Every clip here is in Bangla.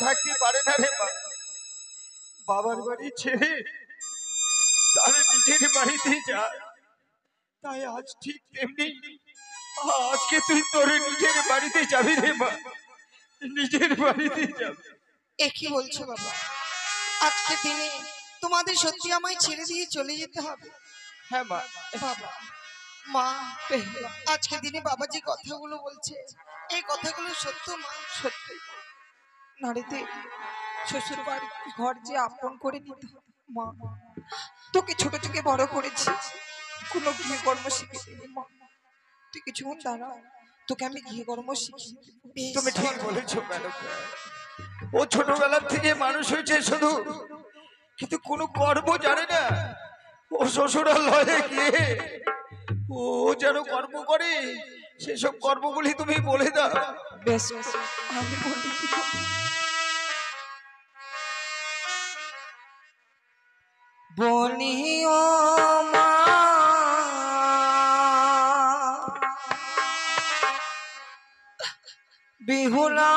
থাকতে পারে না রে মা। বাবার বাড়ি ছেড়ে তার নিজের বাড়িতে যায় তাই আজ ঠিক তেমনি আজকে তুই তোর নিজের বাড়িতে যাবি রে মা। নিজের বাড়িতে যাবি। এ কি বলছো বাবা? আজকে দিনে তোমাদের সত্যি আমায় ছেড়ে দিয়ে চলে যেতে হবে? হ্যাঁ মা। বাবা মা আজকে দিনে বাবা যে কথাগুলো বলছে এই কথাগুলো সত্য মা সত্যি নারীতে শ্বশুর বাড়ি ঘর যে আপন করে নিতে মা। তোকে ছোট থেকে বড় করেছি। কোনো গৃহ কর্ম শিখে মা। তুই কিছুক্ষণ দাঁড়া। তোকে আমি গৃহ কর্ম। বেশ, তুমি ঠিক বলেছ ম্যাডাম। ও ছোটবেলার থেকে মানুষ হয়েছে শুধু। কিন্তু কোনো কর্ম জানে না। ও শ্বশুরালয়ে গিয়ে ও যেন কর্ম করে সেসব কর্মগুলি তুমি বলে দাও। বেশ বেশ, আমি বলে বলিও মা। বিহুলা।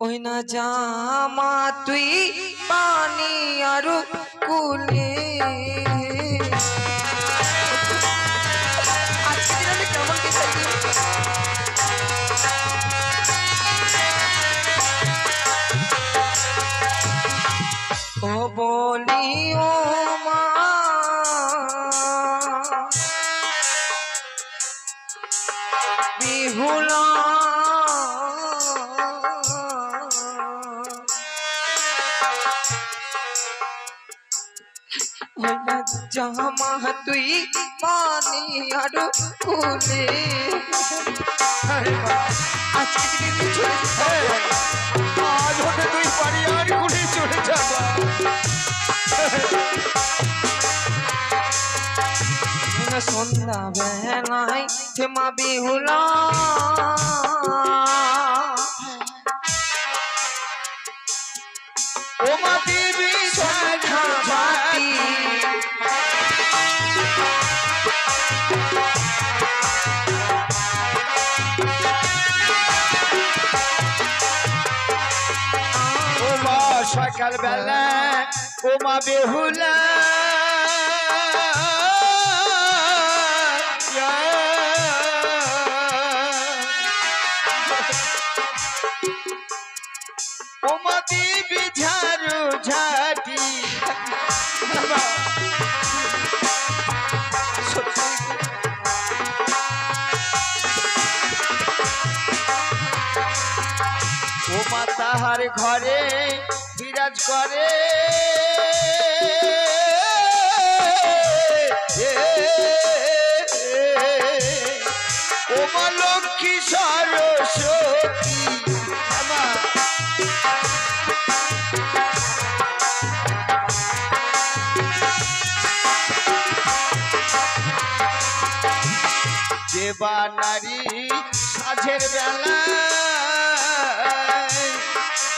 ওই না জামা তুই পানি আর কুলে। আজকে আমি কেমন ও বলি ও মা। বিহুলা। জামা তুই পানি আর আরে আজকে সন্ধ্যা বেলায় থেমা বিহুলা। ও মা দেবী সন্ধ্যা বাতি ও মা সকাল বেলা ও মা বেহুলা। মা ঘরে বিরাজ করে ও মা লক্ষ্মী সরস্বতী আমা বা নারী সাঝের বেলা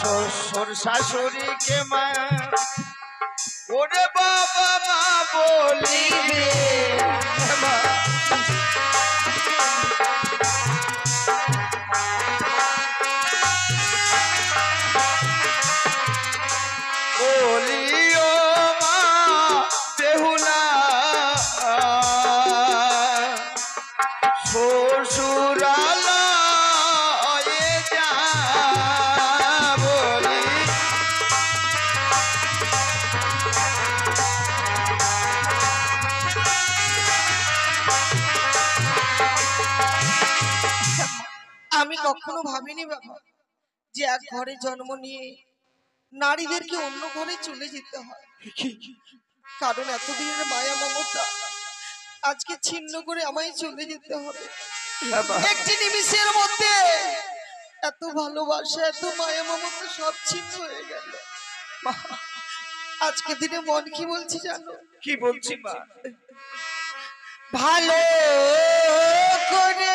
শ্বশুর শাশুড়িকে মা ওরে বাবা মা বলিবে মা। কখনো ভাবিনি বাবা যে এক ঘরে জন্ম নিয়ে নারীদেরকে অন্য ঘরে চলে যেতে হয়। কারণ এতদিনের মায়া মমতা আজকে ছিন্ন করে আমায় চলে যেতে হবে। একটি নিমিষের মধ্যে এত ভালোবাসা এত মায়া মমতা সব ছিন্ন হয়ে গেল। আজকে দিনে মন কি বলছি জানো? কি বলছি মা? ভালো করে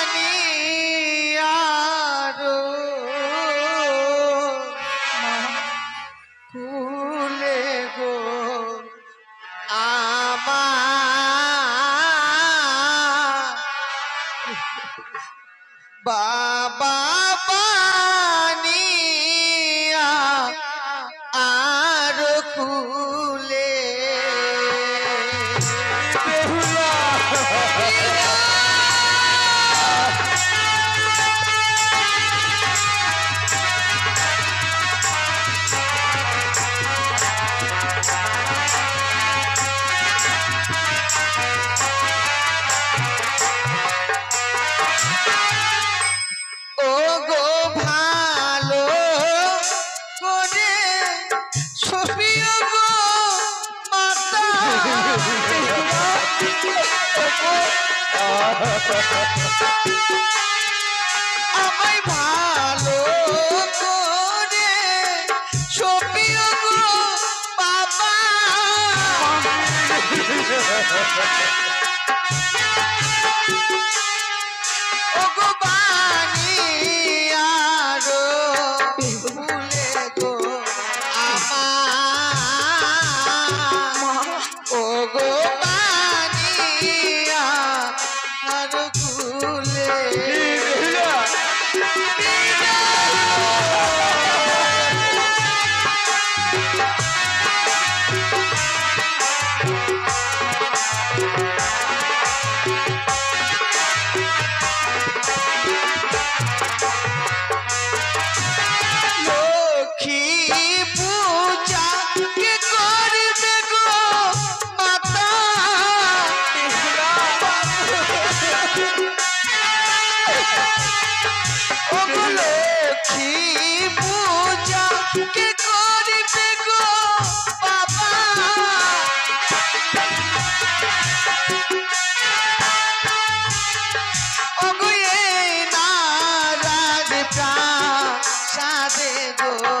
Yeah! Oh.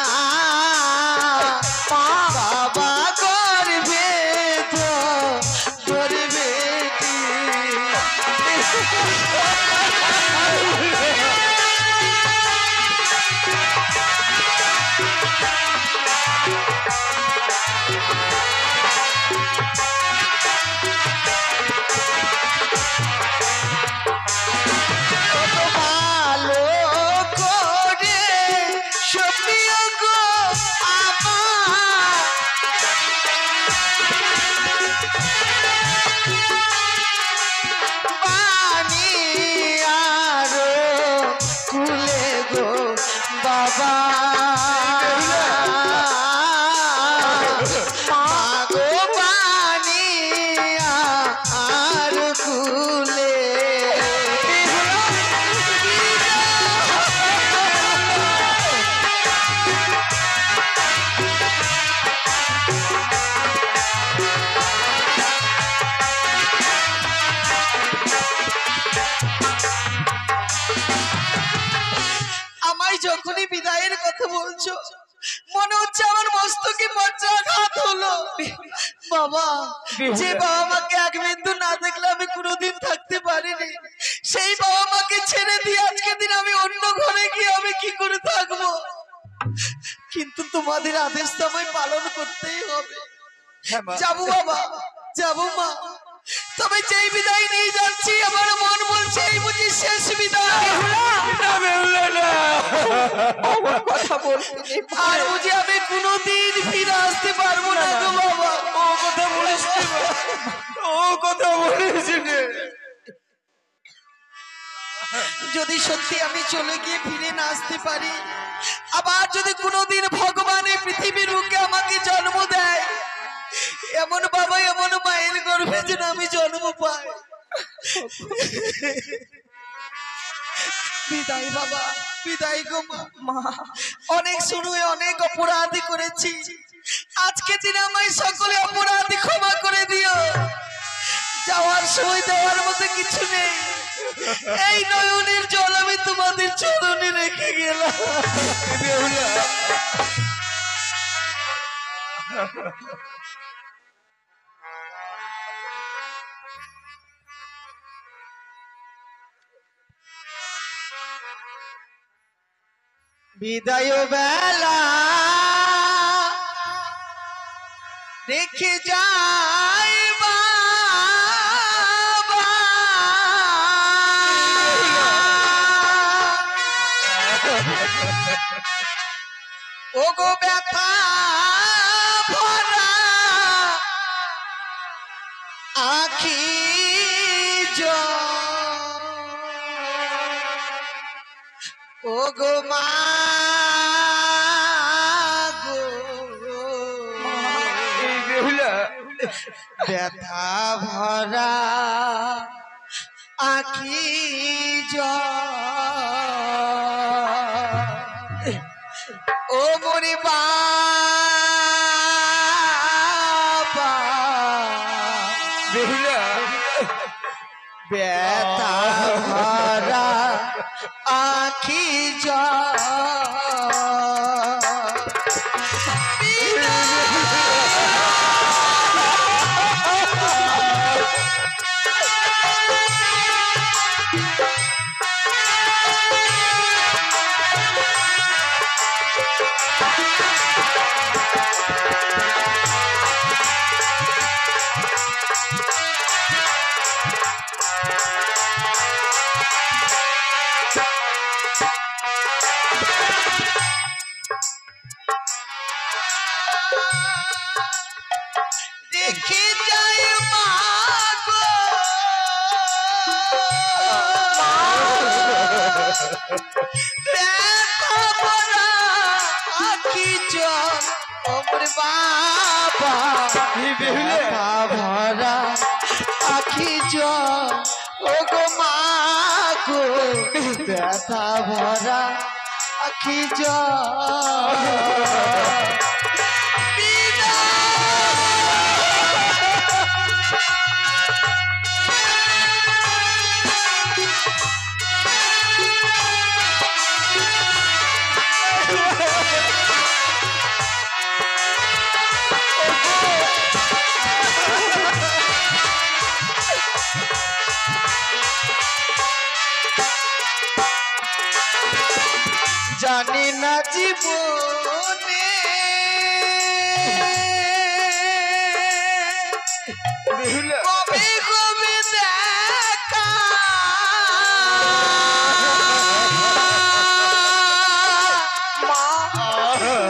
বাবা বাবা। যে বাবা মাকে এক বিন্দু না দেখলে আমি কোনোদিন থাকতে পারিনি। সেই বাবা মাকে ছেড়ে দিয়ে আজকে দিন আমি অন্য ঘরে গিয়ে আমি কি করে থাকব? কিন্তু তোমাদের আদেশ তো আমায় পালন করতেই হবে। হ্যাঁ যাব বাবা যাব মা। তবে যেই বিদায় নিয়ে যাচ্ছি আমার মন বলছে এই বুঝি শেষ বিদায়। কথা আর বুঝি আমি কোনোদিন ফিরে আসতে পারব না গো বাবা। ও কথা বলিস ও কথা বলিস যদি সত্যি আমি চলে গিয়ে ফিরে না আসতে পারি আবার যদি কোনোদিন ভগবান এই পৃথিবীর বুকে আমাকে জন্ম দেয় এমন বাবা, এমন মায়ের গর্ভে যেন আমি জন্ম পাই। বিদায় বাবা, বিদায় গো মা। অনেক শুনুয়ে অনেক অপরাধী করেছি। আজকে দিন আমায় সকলে অপরাধী ক্ষমা করে দিও। যাওয়ার সময় দেওয়ার মতো কিছু নেই। এই নয়নের জল আমি তোমাদের চরণে রেখে গেলাম। বিদায় বেলা। রেখে যাই। ও গো ব্যথা আখি ও গো মা ব্যথা ভরা আখি ও মরি বাবা ব্যথা ভরা আখি দেখে ভরা আখি ও গো মা গো ব্যথা ভরা আখি জল জীবনে কবে কবে দেখা।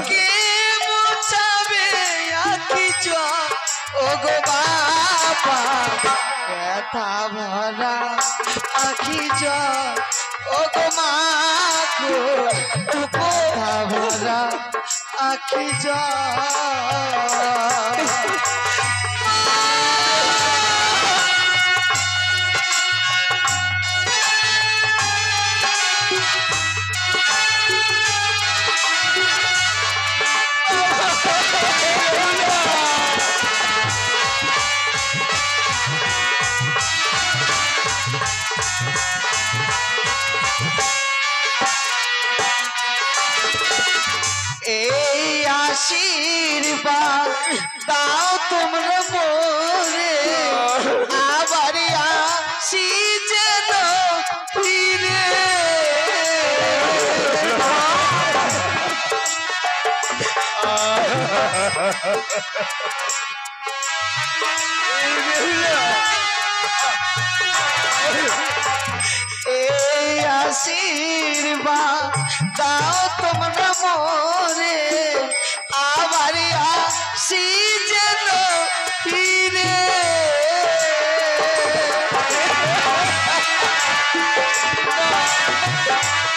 কে মুছাবে আখি ও গো বাবা ব্যথা ভরা আখি জল। ও গো মা গো আখি যা আশীর্বাদ দাও তোমরা মোরে আবার আসি যেন ফিরে। এই আশীর্বাদ দাও তোমরা মোরে। আবার আসি যেন ফিরে। মোছাবে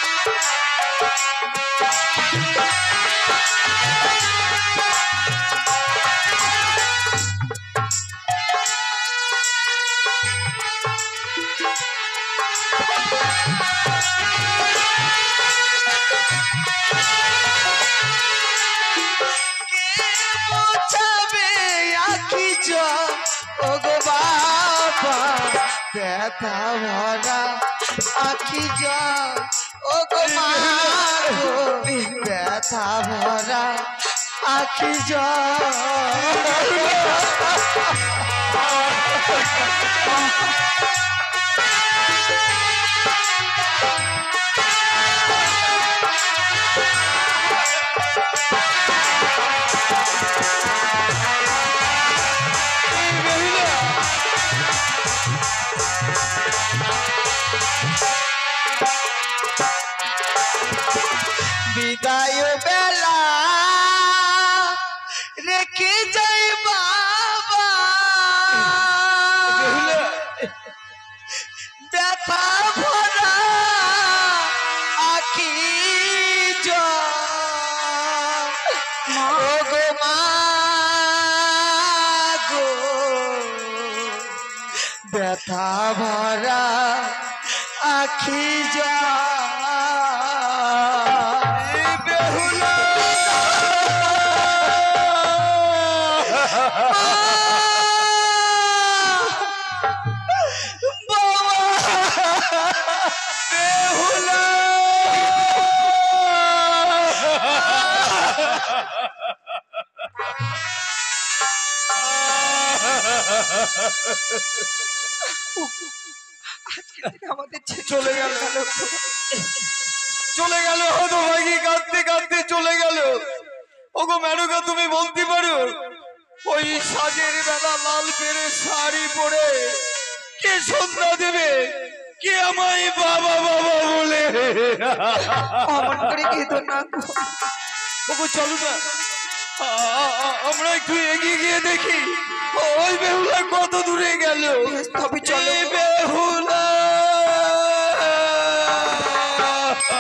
ব্যথা ভরা আখি জল ও গো মা গো ব্যথা ভরা আখি জল ব্যথা ভরা আখি যা। আজকের চলে গেল। চলে গেল হতো ভাগি কাঁদতে কাঁদতে চলে গেল। ওগো ম্যাডুকা তুমি বলতে পারো ওই সাজের বেলা লাল পেরে শাড়ি পরে কে সন্ধ্যা দেবে? কে আমায় বাবা বাবা বলে? অমন করে কেঁদো না ওগো চলো না। আমরা একটু এগিয়ে গিয়ে দেখি। ওই বেহুলা কত দূরে গেল? তবে চলো। বেহুলা